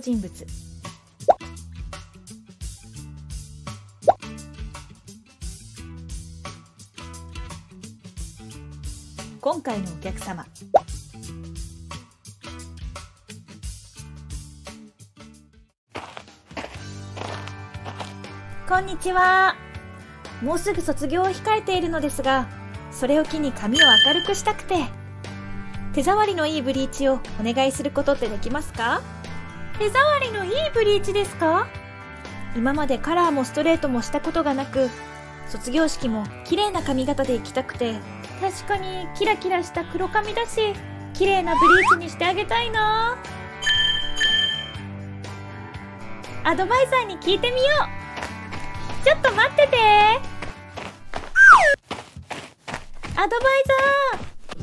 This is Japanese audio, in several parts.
登人物。今回のお客様。こんにちは。もうすぐ卒業を控えているのですがそれを機に髪を明るくしたくて。手触りのいいブリーチをお願いすることってできますか？手触りのいいブリーチですか？今までカラーもストレートもしたことがなく卒業式も綺麗な髪型で行きたくて。確かにキラキラした黒髪だし綺麗なブリーチにしてあげたいな。アドバイザーに聞いてみよう。ちょっと待ってて。アドバイザー。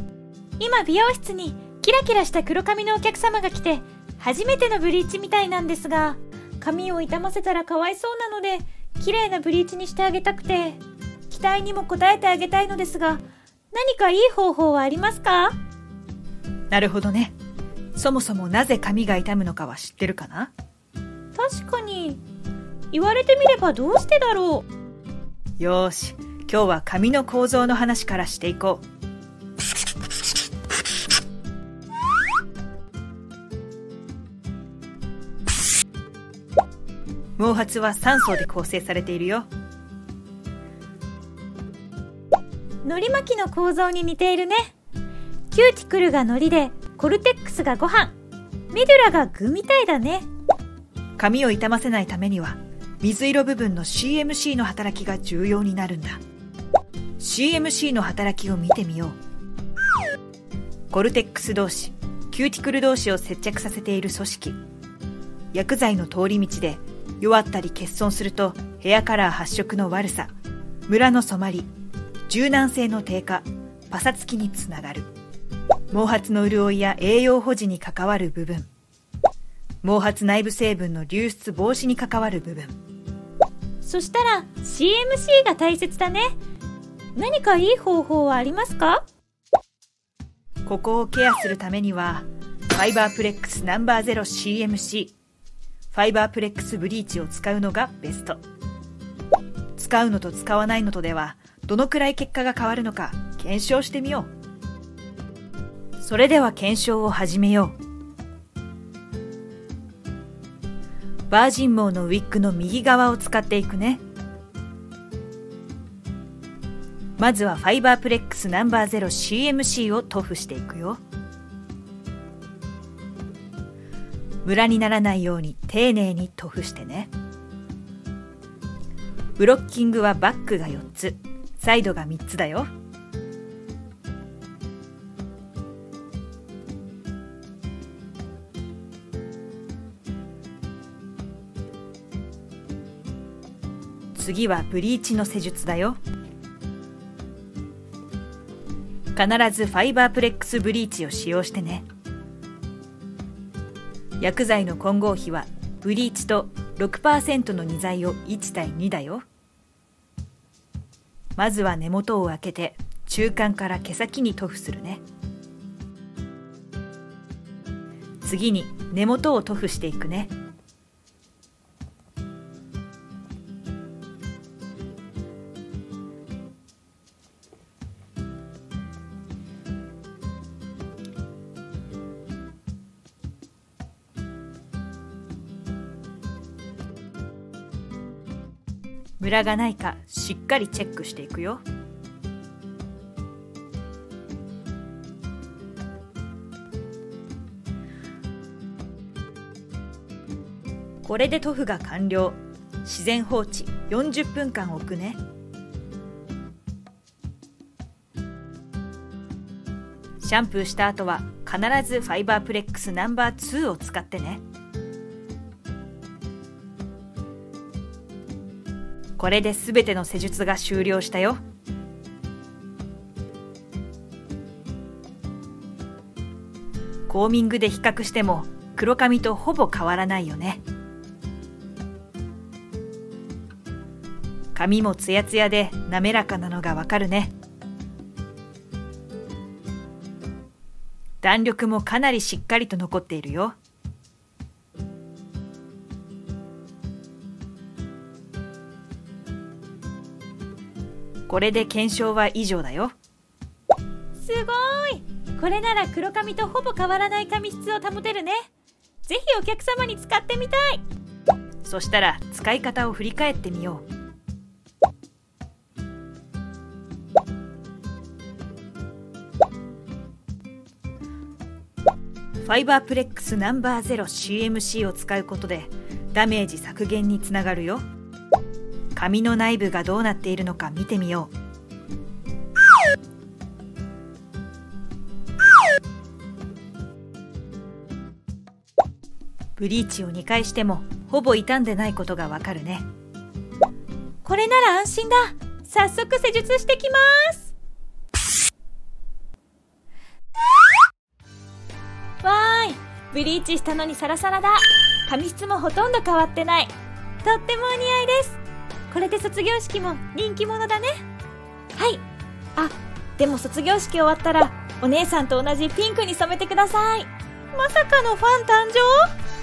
今美容室にキラキラした黒髪のお客様が来て初めてのブリーチみたいなんですが髪を傷ませたらかわいそうなので綺麗なブリーチにしてあげたくて期待にも応えてあげたいのですが何かいい方法はありますか？なるほどね。そもそもなぜ髪が痛むのかは知ってるかな？確かに。言われてみればどうしてだろう？よーし、今日は髪の構造の話からしていこう。毛髪は3層で構成されているよ。海苔巻きの構造に似ているね。キューティクルが海苔でコルテックスがご飯。メデュラが具みたいだね。髪を傷ませないためには水色部分の CMC の働きが重要になるんだ。CMC の働きを見てみよう。コルテックス同士キューティクル同士を接着させている組織。薬剤の通り道で弱ったり欠損するとヘアカラー発色の悪さムラの染まり柔軟性の低下、パサつきにつながる。毛髪の潤いや栄養保持に関わる部分。毛髪内部成分の流出防止に関わる部分。そしたら CMC が大切だね。何かいい方法はありますか？ここをケアするためには、ファイバープレックスナンバーゼロ CMC、ファイバープレックスブリーチを使うのがベスト。使うのと使わないのとでは、どのくらい結果が変わるのか検証してみよう。それでは検証を始めよう。バージン毛のウィッグの右側を使っていくね。まずはファイバープレックスナンバーゼロ CMC を塗布していくよ。ムラにならないように丁寧に塗布してね。ブロッキングはバックが4つ。サイドが3つだよ。次はブリーチの施術だよ。必ずファイバープレックスブリーチを使用してね。薬剤の混合比はブリーチと6%の2剤を1対2だよ。まずは根元を開けて中間から毛先に塗布するね次に根元を塗布していくねムラがないかしっかりチェックしていくよ。これで塗布が完了。自然放置40分間置くね。シャンプーした後は必ずファイバープレックスナンバー2を使ってね。これで全ての施術が終了したよ。コーミングで比較しても黒髪とほぼ変わらないよね。髪もツヤツヤで滑らかなのがわかるね。弾力もかなりしっかりと残っているよ。これで検証は以上だよ。すごいこれなら黒髪とほぼ変わらない髪質を保てるね。ぜひお客様に使ってみたいそしたら使い方を振り返ってみよう。ファイバープレックスナンバーゼロ CMC を使うことでダメージ削減につながるよ髪の内部がどうなっているのか見てみよう。ブリーチを2回してもほぼ傷んでないことがわかるね。これなら安心だ。早速施術してきます。わーい。ブリーチしたのにサラサラだ。髪質もほとんど変わってない。とってもお似合いです。これで卒業式も人気者だね。はい。あでも卒業式終わったらお姉さんと同じピンクに染めてください。まさかのファン誕生？